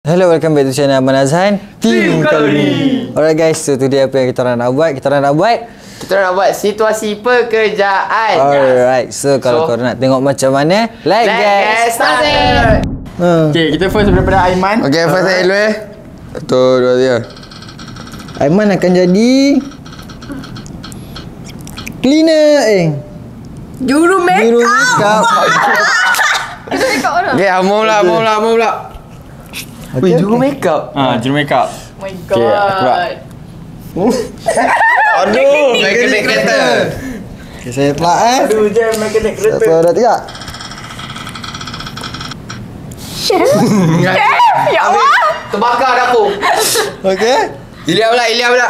Hello, welcome back to channel Abang Azhan. Team Kaluni Alright guys, so today apa yang kita orang nak buat? Kita orang nak buat Kita nak buat situasi pekerjaan. Alright, so kalau So- korang nak tengok macam mana Let's, Let's get started. Hmm. Okay, kita first daripada Aiman. Okay, first saya dulu eh. Satu, dua, tiga. Aiman akan jadi Cleaner eh. Juru make Juru makeup. Okay, Amor lah, Amor lah, Amor pula. Wih, juru make up. Ah, juru makeup. Oh my Okay, aku pula. Aduh, mekanik kereta. okay, Saya pula eh Aduh, je mekanik Satu, dua, tiga Ya Allah Terbakar dapur. Okay Ilya pula, Ilya pula.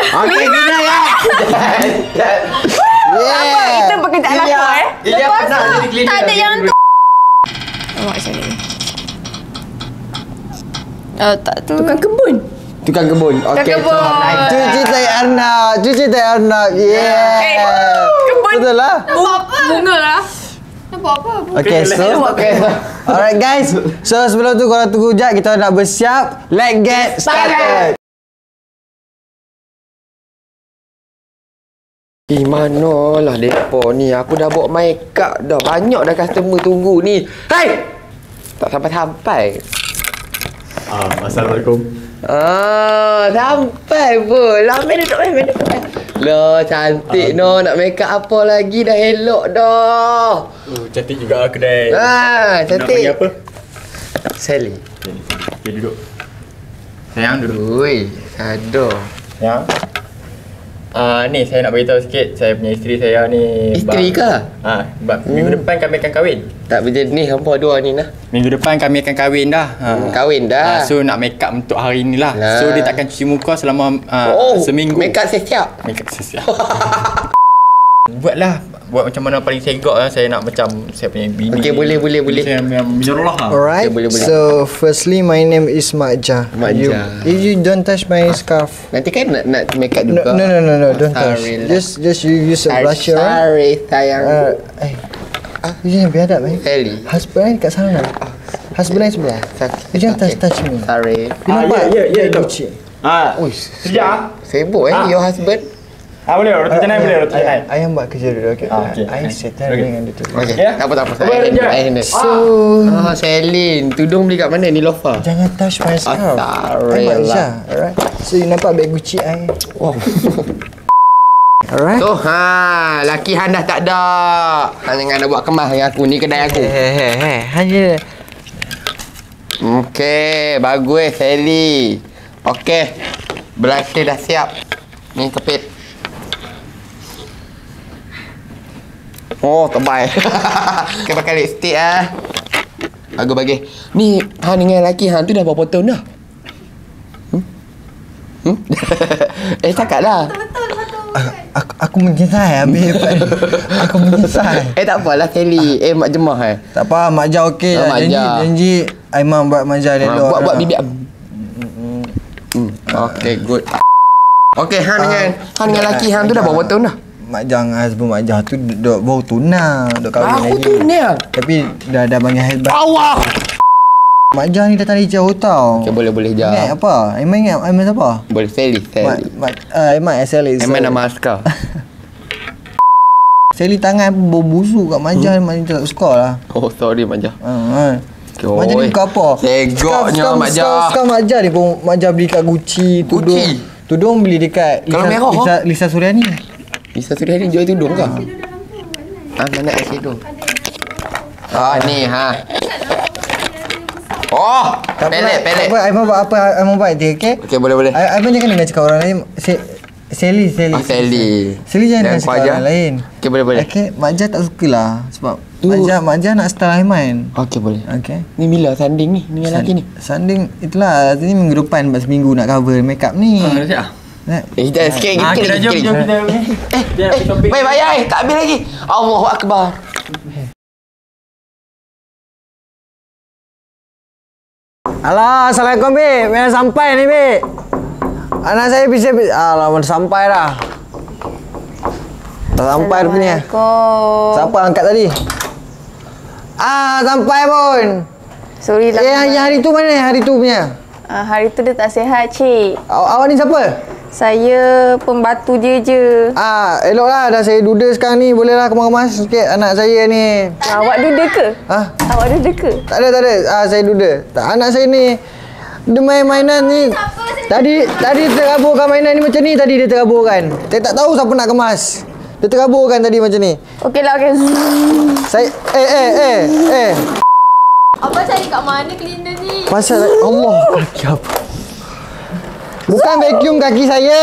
Okay, kena ya. Apa itu pekerjaan aku eh. Ilya pernah jadi cleaner. Tak ada yang tu. Awak sini Oh tak tu. Tukang kebun? Tukang kebun. Okay, kebun. so, Cuci tai Arnab Cuci tai Arnab Yeah. Eh, kebun. Betul lah. Apa? Bunga lah. Nampak apa? Okay, so Okay. Alright guys. So sebelum tu korang tunggu jap Kita nak bersiap. Let's get started Eh mana lah depa ni. Aku dah bawa make up dah. Banyak dah customer tunggu ni. Hai! Tak sampai-sampai. Ah, Assalamualaikum. Ah, sampai pun. Lah main duduk main, main duduk main. Loh cantik no. Nak make up apa lagi? Dah elok dah. Oh, cantik juga kedai. Ah, Nak cantik. panggil apa? Sally. Okay, okay duduk. Sayang duduk. Ui, ada Sayang. Ah, ni saya nak beritahu sikit saya punya isteri saya ni Isteri ke? Ah, sebab minggu depan kami akan kahwin. Tak berjenis hampa dua ni nah Minggu depan kami akan kahwin dah. Ha. Hmm, kahwin dah. Ah, so nak make up untuk hari ni lah. Lah. So dia takkan cuci muka selama ah, Oh, seminggu. make up siap Make up sesiap. Buatlah buat macam mana paling segak lah saya nak macam saya punya bini. Okey, boleh, boleh, boleh. Saya yang lah. Alright Okay, boleh, boleh. So firstly my name is Makja Makja. you, If you don't touch my scarf Nanti kan nak, nak make up No, juga no, no, no, no, don't touch. Sorry lah. Just, just you use a blusher. right? Sorry sayang Uh, eh, ah, you jangan biadab, eh. Sally Husband I dekat sana. Husband sebelah. You jangan touch, touch me. Sorry You nampak? ya, ya, ya, itu. Gucci. Ah, Uish Sejak Sibuk eh Ah. your husband Ah boleh, roti canai boleh, roti canai. Yang buat kerja dulu, okay? Ah, okay. I settle Okay. dengan dia tu. Okay Ya. Tak apa tak apa Apa Saya yang handle dia? I handle So, Ah, Selin Tudung beli kat mana ni Lofa? jangan touch my scarf. I Makja, lah. alright? So, you nampak bag Gucci I? Wow Alright? So ha Laki Han dah tak ada Han jangan nak buat kemas dengan aku Ni kedai aku Hehehe, hanya Okay Bagus Sally Okay Blusher dah siap Ni kepit Oh tebal Okay pakai lipstick ah. Bagus bagi Ni Han dengan lelaki Han tu dah berapa tahun dah? Hmm? Hmm? eh cakap lah aku, aku menyesal habis Aku menyesal Eh tak apalah Sally Eh mak jemah eh Tak apa, Makja okey Ah, lah. Janji, janji Aiman buat Makja dia Ha, dulu. buat buat bibir. Hmm. Okay, good. Okay, Han dengan Han dengan lelaki Han tu dah berapa tahun dah? Makja dengan husband Makja tu duk baru tunang, duk kahwin Aku lagi. tu ni. Tapi dah dah panggil husband. Allah. Makja ni datang dari jauh tau. Okay, boleh boleh je. Ingat apa? Aiman ingat Aiman siapa? Boleh Sally, Mak, Sally. mak, uh, Aiman SLA. Emang nama askar. Sally tangan pun bau busuk kat Makja hmm. Makja tak suka lah. Oh, sorry Manja. Ha, ha. Okay, Makja ni oi. bukan apa? Segoknya, Scarf- Makja. scarf- Scarf Makja ni pun Makja beli kat Gucci. Tudung. Gucci? Tudung beli dekat Kalau Lisa, merah, Lisa, Lisa Suryani. Bisa sudah ni jual tudung ke? Ah, mana eyeshadow? Ah, ni ha. Oh, Tak apa, pelet, pelet. Tak apa, Aiman buat apa Aiman buat dia, okey? Okay, boleh boleh. Aiman jangan dengar cakap orang lain. Se Sally, Sally. Ah, Sally. Sally jangan dengar Dan cakap Fajar? orang lain. Okay, boleh boleh. Okey, Makja tak suka lah. Sebab Tu- Makja, Makja nak style Aiman. Okay, boleh. Okey. Ni bila sanding ni dengan lelaki ni? Sanding, itulah. Ni minggu depan sebab seminggu nak cover makeup ni. Ah, dah siap. Nak- Eh, dah sikit lagi, sikit kita jom, sikit jom kita. Eh, eh, baik bayar eh. Tak habis lagi. Allahu Akbar. Alah, Assalamualaikum, Bik. Memang sampai ni, Bik. Anak saya bisa... Alah, dah sampai dah. Dah sampai rupanya. Assalamualaikum. Siapa angkat tadi? Ah, sampai pun. Sorry lah. Eh, yang, yang hari tu mana hari tu punya? Ah, hari tu dia tak sihat, cik. Aw, awak ni siapa? Saya pembantu je je. Ah, eloklah dah saya duda sekarang ni. Bolehlah kemas-kemas sikit anak saya ni. Ah, awak duda ke? Ah, Awak duda ke? tak ada tak ada. Ah, saya duda. Tak anak saya ni dia main mainan ni. Tadi tadi teraburkan mainan ni macam ni tadi dia teraburkan. Saya tak tahu siapa nak kemas. Dia teraburkan tadi macam ni. Okey lah, okey. Saya eh eh eh eh Abang cari kat mana cleaner ni? Pasal Allah kaki apa? Bukan vacuum kaki saya.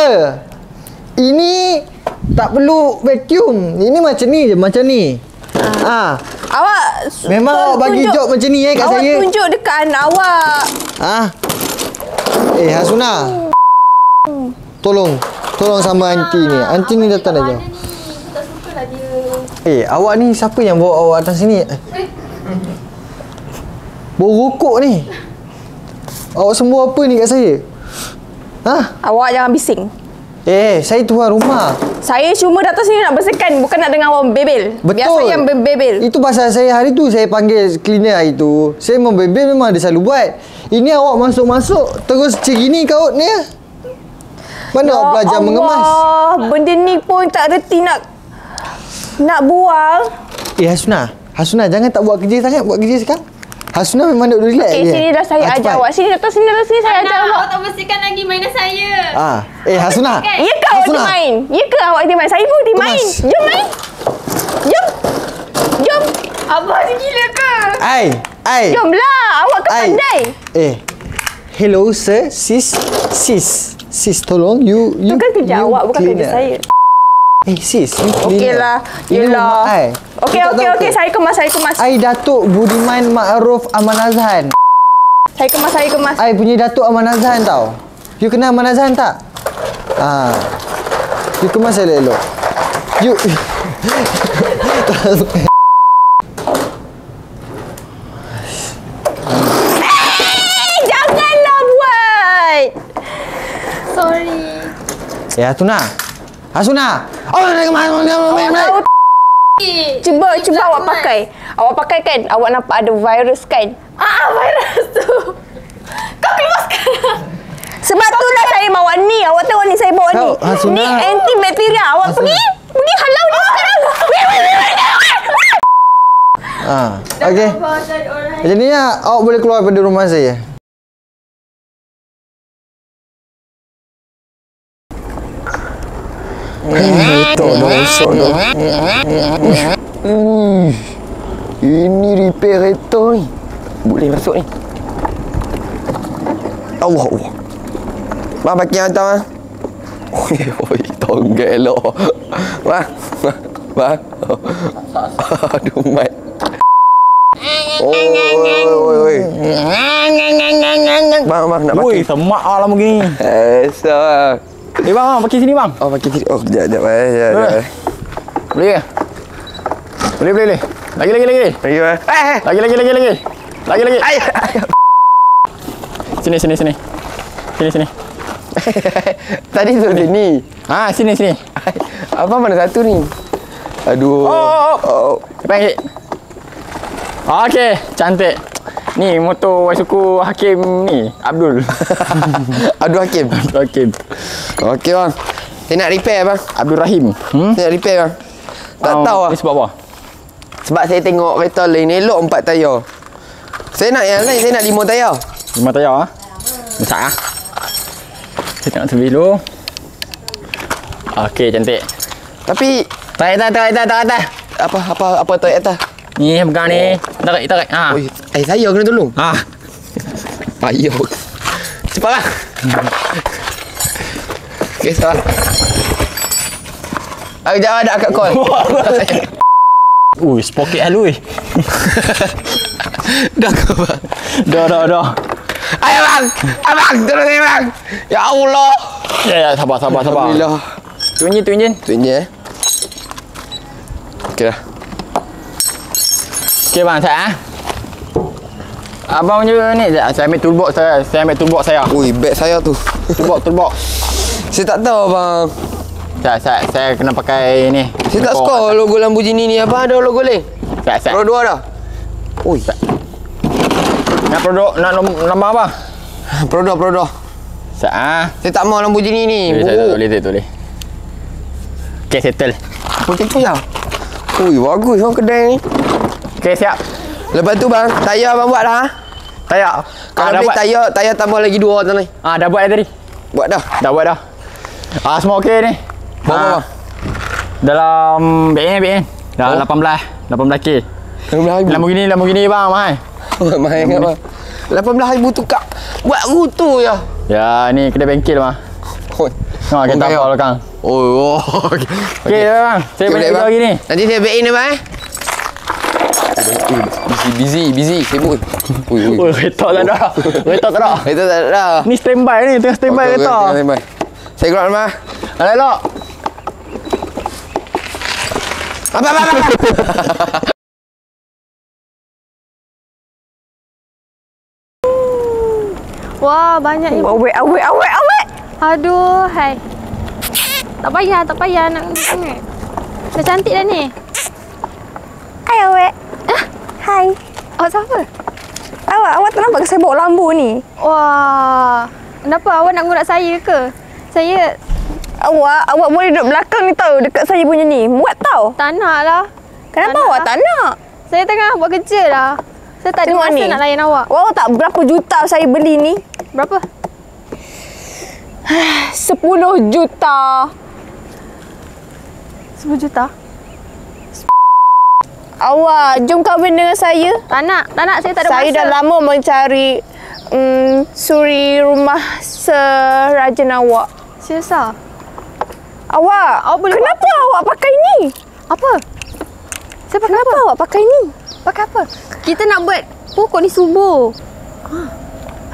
Ini tak perlu vacuum. Ini macam ni je, macam ni. Ah. Awak Memang awak bagi tunjuk- job macam ni eh kat awak saya. Awak tunjuk dekat anak awak. Ah. Eh, Hasuna. Tolong. Tolong sama anti ni. Anti ni datang dah jauh. Tak suka dia. Eh, awak ni siapa yang bawa awak datang sini? Eh. Bau rokok ni. Awak semua apa ni kat saya? Ha? Awak jangan bising. Eh, saya tuan rumah. Saya cuma datang sini nak bersihkan, bukan nak dengar awak bebel. Betul. Biasa yang be- bebel. Itu pasal saya hari tu saya panggil cleaner hari tu. Saya membebel memang dia selalu buat. Ini awak masuk-masuk terus macam gini kaut ni. Mana awak belajar mengemas? Ya Allah, benda ni pun tak reti nak nak buang. Eh Hasuna, Hasuna jangan tak buat kerja sangat, buat kerja sekarang. Hasuna memang duduk relax Okey, je. sini dah saya Ah, ajar cepat. awak. Sini datang sini datang sini saya ajar Nak, awak. awak tak bersihkan lagi mainan saya. Ah, eh Hasuna. Ya ke awak main? Ya ke awak main? Saya pun main. Kemas. Jom main. Jom. Jom. Abang ni gila ke? Ai, ai. Jomlah. Awak kan Ai. pandai. Eh. Hello sir, sis, sis. Sis tolong you you Itu kan kerja you awak bukan kerja saya. Eh sis, you cleaner. Okeylah. Ini rumah Yelah. Okey okey okey ke? saya kemas saya kemas. I Datuk Budiman Ma'ruf Aman Azhan. Saya kemas saya kemas. I punya Datuk Aman Azhan tau. You kenal Aman Azhan tak? Ah. You kemas elok-elok. You Eh, janganlah buat. Sorry. Ya Hasuna. Hasuna. Oh, Cuba cuba awak pakai. Awak pakai kan? Awak nampak ada virus kan? Ah, virus tu. Kau keluarkan. Sebab tu lah saya bawa ni. Awak tengok ni saya bawa ni. Tahu, Hasuna. Ni antibakteria. Awak pergi pergi halau dia sekarang. Weh, weh, weh, weh. Ah, okey. Abang cari orang Macam ni lah, awak boleh keluar daripada rumah saya. Betul rosak dah. Hmm. Ini repair kereta ni. Boleh masuk ni. Allah Allah. Bang pakai hantar bang. Oi, oi, tonggak elok. Bang. Bang. Aduh, mat. Oi, oi, oi. Bang, bang, nak Woi, pakai. semak lah lama gini. Eh, so. Eh bang, bang, pakai sini bang. Oh, pakai sini. Oh, kejap, kejap. Eh, kejap, kejap. Boleh ke? Boleh, boleh, boleh. Lagi, lagi, lagi. Lagi, bang. Eh, eh. Lagi, lagi, lagi, lagi. Lagi, lagi. Ay. Sini, sini, sini. Sini, sini. Tadi tu sini. Ha, sini, sini. Abang mana satu ni? Aduh. Oh, oh, oh. Cepat sikit. Okey, cantik. Ni motor suku Hakim ni, Abdul. Aduh Hakim. Hakim. Okey bang. Saya nak repair bang. Abdul Rahim. Hmm? Saya nak repair bang. Tak Ah, tahu lah. Sebab apa? Sebab saya tengok kereta lain elok empat tayar. Saya nak yang lain, saya nak lima tayar. Lima tayar ah. Besar ah. Saya tengok tepi dulu. Okey, cantik. Tapi Tak, tak, tak, tak, tak, tak. apa apa apa tayar atas. Ni yang pegang ni. Tarik, tarik. Ha. Oi, eh saya kena tolong. Ha. Payah. Cepatlah. Okey, salah. Ah, kejap ada akak call. Ui, spoket halu ui. Dah ke bang? Dah, dah, dah. Ayo bang. Abang, tolong saya bang. Ya Allah. Ya, ya, sabar, sabar, sabar. Alhamdulillah. Tu enjin, tu enjin. Tu je eh. Okey dah. Okey bang, saya ah. Abang punya ni, saya ambil toolbox saya. Saya ambil toolbox saya. Ui, beg saya tu. Toolbox, toolbox. Saya tak tahu bang. Saya, saya, saya kena pakai ni. Saya tak suka logo Lamborghini ni. Apa ada logo lain? Saya, saya. Row dua dah. Ui. Nak produk, nak nom- nombor apa? Produk, produk. Sa ah. Saya tak mau Lamborghini ni. Boleh, saya tak boleh, saya tak boleh. Okay, settle. Apa tu ya? Ui, bagus orang kedai ni. Okay, siap. Lepas tu bang, tayar abang buat dah. ha? Tayak. Ah, Kalau dah beli buat. tayar, tayar tambah lagi dua ni. Ah, dah buat dah tadi. Buat dah. Dah buat dah. Ah, semua okey ni. Berapa Ah, bang? Dalam ni, beg ni. Dah Oh. 18. 18k. RM18,000. Lamborghini, Lamborghini bang, mahal. Mahal kan bang? RM18,000 tukar. Buat rutu je. Ya, ni kedai bengkel bang. Oh, Ha, kita apa belakang. Oh, oh. Okey, okay, bang. Saya balik lagi ni. Nanti saya back in ya bang. eh? Ui, busy, busy, busy. Sibuk. Ui, ui. Oh, retak tak ada. Retak tak ada. Itu tak ada. Ni standby ni, tengah standby kereta. okey, standby. Saya keluar rumah. Alah, elok. Apa, apa, apa. Wah, banyak ni. Awet, awet, awet, awet. Aduh, hai. Tak payah, tak payah nak sangat. Dah cantik dah ni. Hai, awet. Hai. Awak siapa? Awak, awak tak nampak ke saya bawa lambu ni? Wah. Kenapa awak nak ngurat saya ke? Saya Awak, awak boleh duduk belakang ni tau, dekat saya punya ni. Muat tau. tak nak lah. Kenapa Tak awak lah. tak nak? Saya tengah buat kerja lah. Saya tak ada Tengok masa ni. nak layan awak. Awak tak berapa juta saya beli ni? Berapa? 10 juta. 10 juta? Awak, jom kahwin dengan saya. Tak nak. Tak nak. Saya tak ada saya masa. dah lama mencari um, suri rumah serajan awak. Serius lah? Awak, Awak boleh kenapa awak pakai ni? Apa? Saya pakai Kenapa apa? awak pakai ni? Pakai apa? Kita nak buat pokok ni subuh.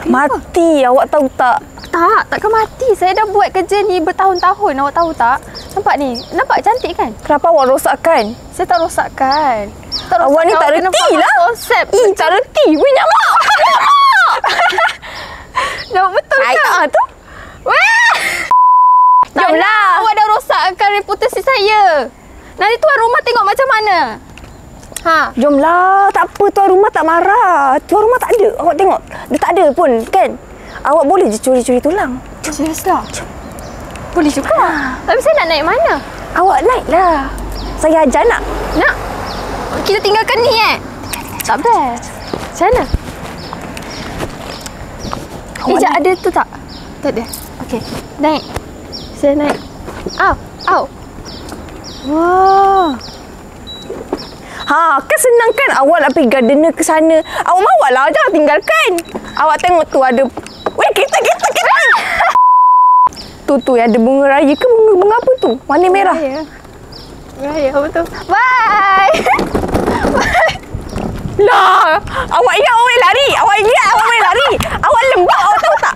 Mati, awak tahu tak? Tak, takkan mati. Saya dah buat kerja ni bertahun-tahun. Awak tahu tak? Nampak ni? Nampak cantik kan? Kenapa awak rosakkan? Saya tak rosakkan. Tak Awak ni tak reti lah. Konsep. Ih, tak reti. Weh, nyamak. Dah betul Hai, kan? ah, tu. Weh! Tak Jomlah. nak. Awak dah rosakkan reputasi saya. Nanti tuan rumah tengok macam mana? Ha? Jomlah, tak apa tuan rumah tak marah. Tuan rumah tak ada. Awak tengok, dia tak ada pun kan? Awak boleh je curi-curi tulang. Serius lah. Boleh juga. Tapi saya nak naik mana? Awak naiklah. Saya ajar nak. Nak? Kita tinggalkan ni eh? Tak best. Macam mana? Awak Ejak ada tu tak? Tak ada. Okey. Naik. Saya naik. Au. Au. Wah. Ha, kan senang kan awak nak pergi gardener ke sana. Awak bawa lah, jangan tinggalkan. Awak tengok tu ada... Weh, kita, kita, kita. Tu, tu yang ada bunga raya ke bunga, bunga apa tu? Warna merah. Ya. Ya, ya, betul. Bye. Lah, awak ingat awak boleh lari. Awak ingat awak boleh lari. Awak lembab, awak tahu tak?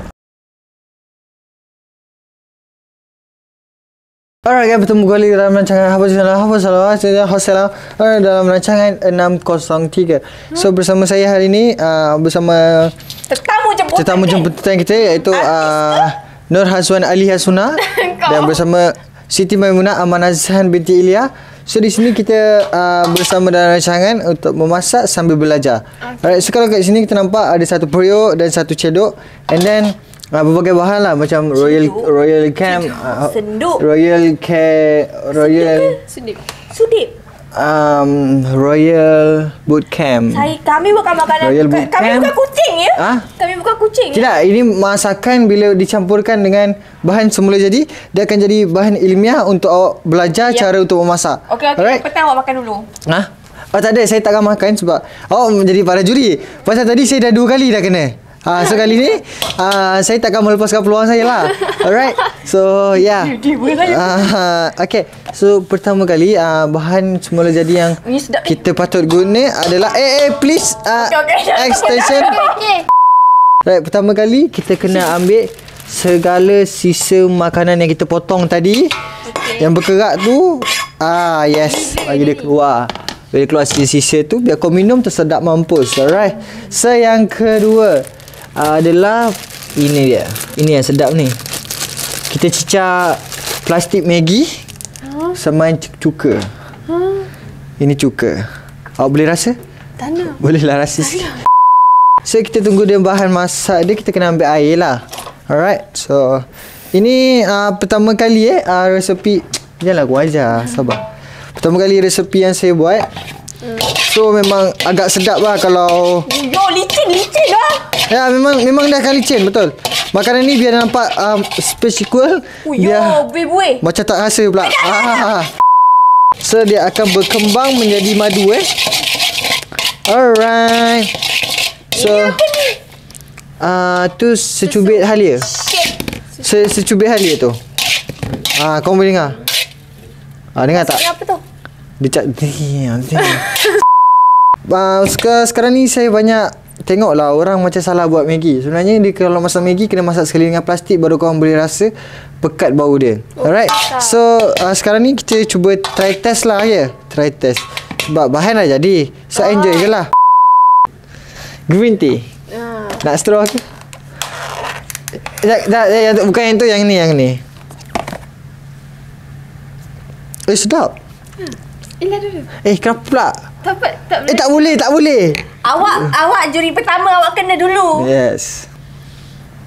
Alright guys, bertemu kembali dalam rancangan Apa Salah Apa Salah Saya Alright, dalam rancangan 603 So bersama saya hari ini uh, Bersama Tetamu jemputan. tetamu jemputan kita Iaitu uh, Nur Haswan Ali Hasuna Dan bersama Siti Maimunah Aman Azhan binti Ilya So di sini kita uh, bersama dalam rancangan Untuk memasak sambil belajar. Alright, so kalau kat sini kita nampak Ada satu periuk dan satu cedok And then uh, Berbagai bahan lah Macam Royal Royal Camp uh, Senduk. Royal Care Royal Sudip. Sudip. Um, Royal Boot Camp. Saya, kami bukan makanan. Royal Boot kami Camp. bukan kucing ya. Ah? Kami bukan kucing. ya. Tidak, ini masakan bila dicampurkan dengan bahan semula jadi, dia akan jadi bahan ilmiah untuk awak belajar Ya. cara untuk memasak. Okey, okey. Alright? Petang awak makan dulu. Ha? Oh tak ada, saya takkan makan sebab awak menjadi para juri. Pasal tadi saya dah dua kali dah kena. Ah, so kali ni ah, saya takkan melepaskan peluang saya lah. Alright. So yeah. Ah, okay. So pertama kali ah, bahan semula jadi yang Ini sedap ni. kita patut guna adalah eh eh please ah, extension. Right, pertama kali kita kena ambil segala sisa makanan yang kita potong tadi. Okay. Yang berkerak tu, ah yes, bagi dia keluar. Bila keluar sisa-sisa tu biar kau minum tersedap mampus. Alright. So yang kedua uh, adalah ini dia. Ini yang sedap ni. Kita cicak plastik Maggi sama yang cu- cuka. Ini cuka. Awak boleh rasa? Tak nak. Boleh lah rasa sikit. So kita tunggu dia bahan masak dia kita kena ambil air lah. Alright. So ini uh, pertama kali eh uh, resepi Janganlah aku ajar Sabar Pertama kali resepi yang saya buat So memang agak sedap lah kalau Yo, licin, licin lah. Ya memang memang dah kali licin betul Makanan ni biar nampak um, spesial Oh, yo, Biar buih-buih. macam tak rasa pula ah. So dia akan berkembang menjadi madu eh Alright So Ah uh, tu secubit halia. Se secubit halia tu. Ah kau boleh dengar. Ah dengar tak? Apa tu? Dia cak damn uh, sekarang, ni saya banyak Tengok lah orang macam salah buat Maggi. Sebenarnya dia kalau masak Maggi Kena masak sekali dengan plastik Baru korang boleh rasa Pekat bau dia. Alright? So uh, sekarang ni kita cuba try test lah ya. Yeah? Try test. Sebab bahan dah jadi. So enjoy je lah. Green tea. Nak straw ke? Tak, tak, tu- bukan yang tu Yang ni Yang ni. Eh sedap. Ilah dulu. Eh kenapa pula? Tak tak Eh tak boleh, tak boleh. Awak, awak juri pertama awak kena dulu. Yes.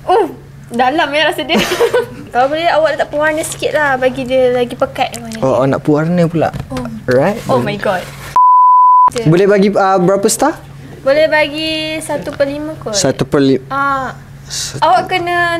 Uh, dalam ya rasa dia. Kalau boleh awak letak pewarna sikit lah bagi dia lagi pekat. Oh, oh nak pewarna pula. Oh. Right. Oh my god. Boleh bagi uh, berapa star? Boleh bagi satu per lima kot. Satu per lima. Ah, awak kena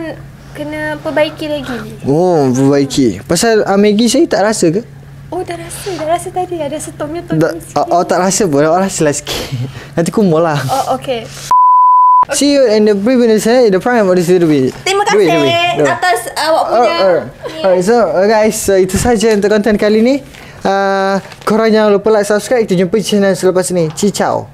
kena perbaiki lagi. Oh, perbaiki. Pasal uh, Maggi saya tak rasa ke? Oh dah rasa, dah rasa tadi ada setomnya tu. Da, oh, oh, tak rasa pun. Awak rasa lah sikit. Nanti kumul lah. Oh okay. See you in the previous episode. The prime of this video. Terima kasih atas awak punya. Alright, alright. So uh, guys, so itu saja untuk konten kali ni. Uh, korang jangan lupa like, subscribe. Kita jumpa di channel selepas ni. Ciao.